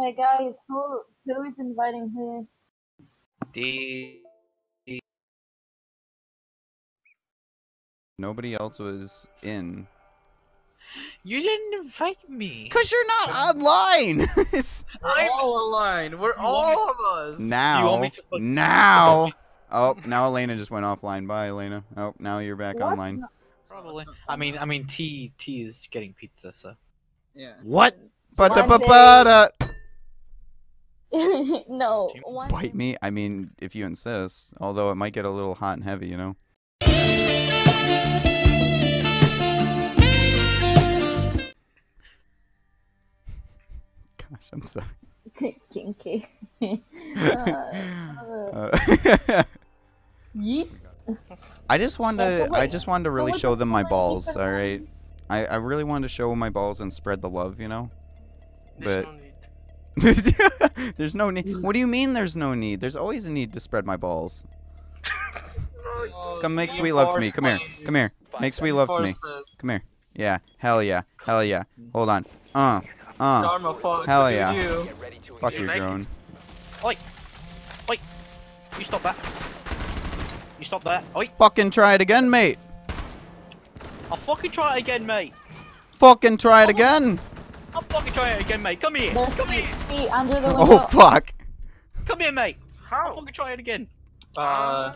Hey guys, who who is inviting who? D. Nobody else was in. You didn't invite me. Cause you're not online. I'm all aligned. We're all of us. now, me to fuck- now. Oh, now Elena just went offline. Bye, Elena. Oh, now you're back What? online. Probably. I mean, I mean, T T is getting pizza, so. Yeah. What? But One the day. ba no, Jim- one. Bite me? I mean, if you insist. Although it might get a little hot and heavy, you know. Gosh, I'm sorry. Kinky. uh, Uh, yeet. I just wanted So- so to. I just wanted to really show them my balls. All right. I, I really wanted to show my balls and spread the love, you know. There's But- no need. there's no need. What do you mean? There's no need. There's always a need to spread my balls. Come make sweet love to me. Come here. Come here. Make sweet love to me. Come here. Yeah. Hell yeah. Hell yeah. Hold on. Uh. Uh. Hell yeah. Fuck you your like drone. You stop that. You stop that. Oi! Fucking try it again, mate. I'll fucking try it again, mate. Fucking try it again. I'll fucking try it again, mate. Come here. There's Come feet, here. feet under the window. Oh fuck. Come here, mate. I'll How? fucking try it again. Uh,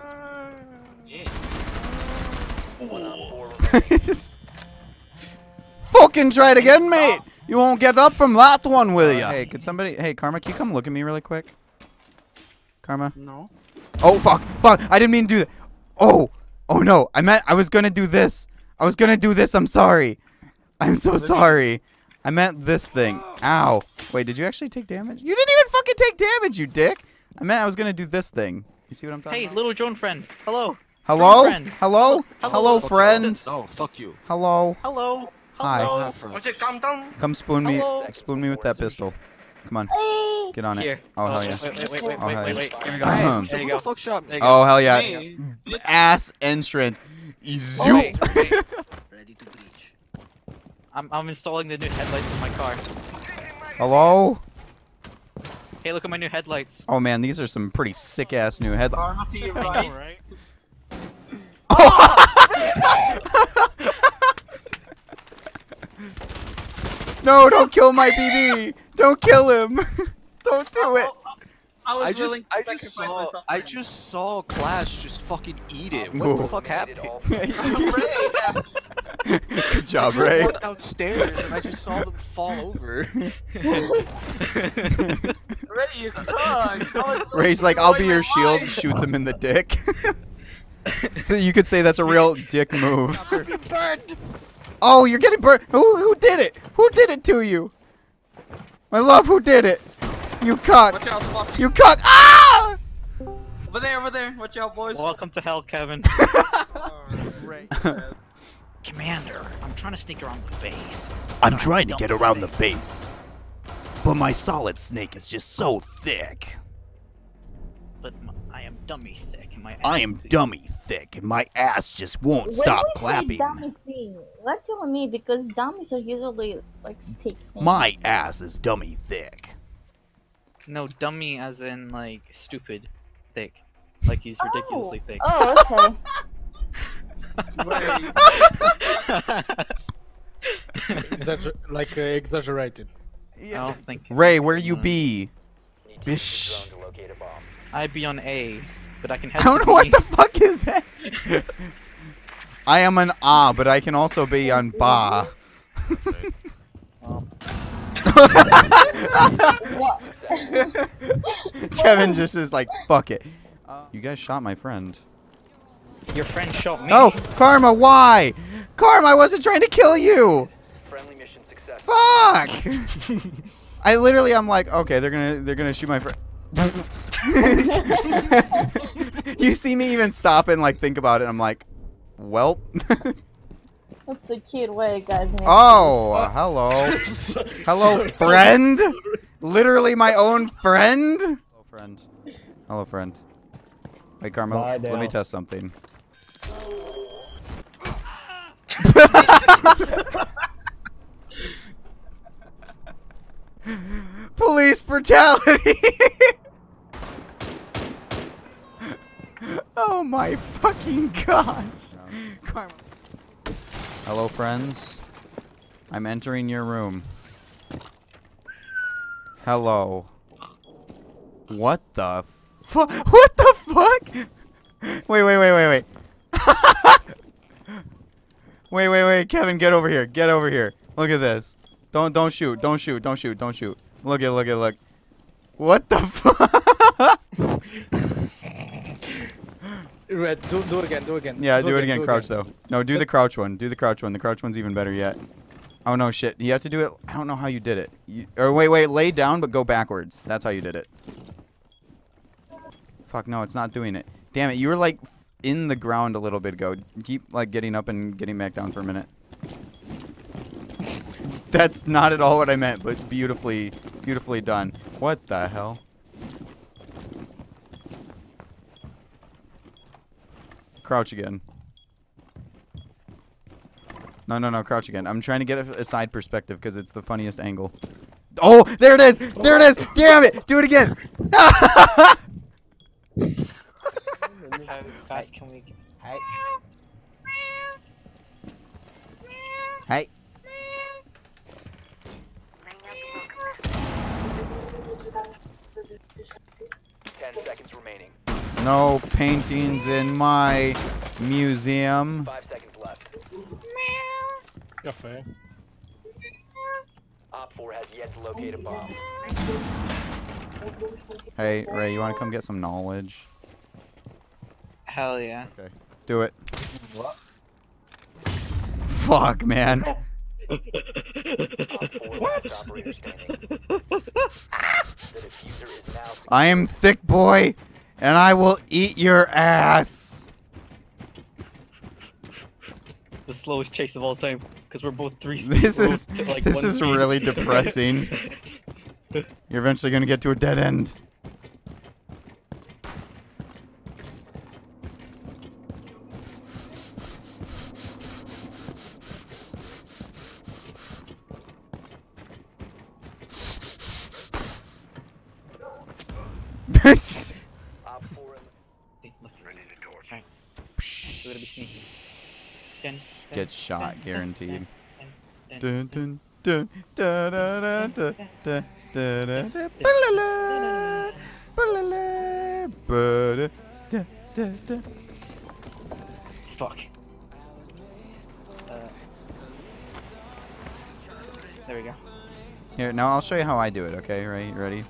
yeah. Fucking try it again, mate. You won't get up from that one, will ya? Hey, could somebody? Hey, Karma, can you come look at me really quick? Karma. no. Oh fuck, fuck! I didn't mean to do that. Oh, oh no! I meant I was gonna do this. I was gonna do this. I'm sorry. I'm so sorry. I meant this thing. Ow! Wait, did you actually take damage? You didn't even fucking take damage, you dick. I meant I was gonna do this thing. You see what I'm talking Hey, about? little drone friend. Hello. Hello? friends. Hello? Hello. Hello, friends. No, fuck you. Hello. Hello. Hi. Hello. have friends. What's it? Calm down. Come spoon me. Hello. Spoon me with that pistol. Come on, get on it. Here. Oh hell yeah. Wait, wait, wait, wait, Oh, wait, hell wait, yeah. wait. Here we go. There you go. the fuck shot me? There you oh, go. Oh hell yeah. Hey. Ass entrance. Oh, Zoop. wait, wait. I'm, I'm installing the new headlights in my car. Hello. Hey, look at my new headlights. Oh man, these are some pretty sick ass new headlights. Karma to your right. know, right? No, don't kill my BB. Don't kill him. don't do it. I was I just, willing to I just saw, myself. I just saw Clash just fucking eat it. What Whoa. the fuck happened? Good job, Ray. went downstairs and I just saw them fall over. Ray, you cunt. I was Ray's like, I'll be your shield. life. Shoots him in the dick. so you could say that's a real dick move. Oh, you're getting burned. Who who did it? Who did it to you? My love, who did it? You cock. Watch out, Swap. You cuck. Ah! Over there, over there. Watch out, boys. Welcome to hell, Kevin. Oh, Ray said. Commander, I'm trying to sneak around the base. I'm trying to get around the base. But my solid snake is just so thick. But m I am dummy thick. and my I am is- dummy thick and my ass just won't When stop we say clapping. dummy thing, what do you mean? Because dummies are usually like stick things. My ass is dummy thick. No, dummy as in like stupid thick. Like he's ridiculously oh. thick. Oh, okay. Ray. Exagger- like uh, exaggerated. I don't think. Ray, where you be? Bish. I'd be on A, but I can head I don't to know what the fuck is that. I am an ah, but I can also be on ba. Kevin just is like, fuck it. You guys shot my friend. Your friend shot me. Oh, Karma, why? Karma, I wasn't trying to kill you. Friendly mission success. Fuck. I literally, I'm like, okay, they're gonna, they're gonna shoot my friend. you see me even stop and like think about it. I'm like, well. That's a cute way, guys. you need to oh, uh, hello, hello, friend. Literally my own friend. Hello, friend. Hello, friend. Wait, Karma, let me test something. Police brutality. oh my fucking gosh. Karma. Hello, friends. I'm entering your room. Hello. What the fuck? What the fuck? Wait, wait, wait, wait, wait. wait, wait, wait. Kevin, get over here. Get over here. Look at this. Don't, don't shoot. Don't shoot. Don't shoot. Don't shoot. Look at, look at, look. What the fuck? Red, do, do it again, do it again. Yeah, do, it again. Crouch though. No, do the crouch one. Do the crouch one. The crouch one's even better yet. Oh no, shit. You have to do it. I don't know how you did it. You, or wait, wait. Lay down, but go backwards. That's how you did it. Fuck no, it's not doing it. Damn it. You were like in the ground a little bit ago. Keep like getting up and getting back down for a minute. That's not at all what I meant, but beautifully, beautifully done. What the hell? Crouch again. No, no, no, crouch again. I'm trying to get a, a side perspective because it's the funniest angle. Oh, there it is! There it is! Damn it! Do it again! How fast can we get? Hey. Hey. Ten seconds remaining. No paintings in my museum. Five seconds left. Cafe. Op 4 has yet to locate a bomb. Hey, Ray, you want to come get some knowledge? Hell yeah. Okay. Do it. Fuck, man. Op 4 last operator standing. the defuser is now I am thick boy, and I will eat your ass. The slowest chase of all time, because we're both three. This is both, like, this is speed. really depressing. You're eventually gonna get to a dead end. This. Op 4 in Alright, we're gonna be sneaky. Dun, dun, Get shot, dun, guaranteed. dun, dun, Dun, dun, dun, da, da, da, da, da, da, da, da, ba-la-la, ba-la-la, da, da, da. Fuck. Uh, there we go. Here, now I'll show you how I do it, okay? Right, ready?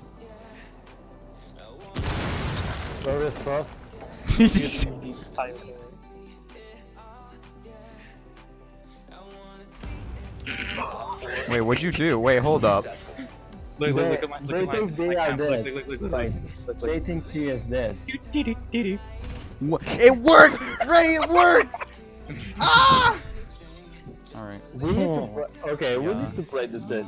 Wait, what'd you do? Wait, hold up. Look, look, look at my, look they at my, think they my are cam. Look, dead. look, look, look, look, Like, look, they think he is dead. It worked! Ray, it worked! ah! Alright. We need to play, okay, we need to play this dead.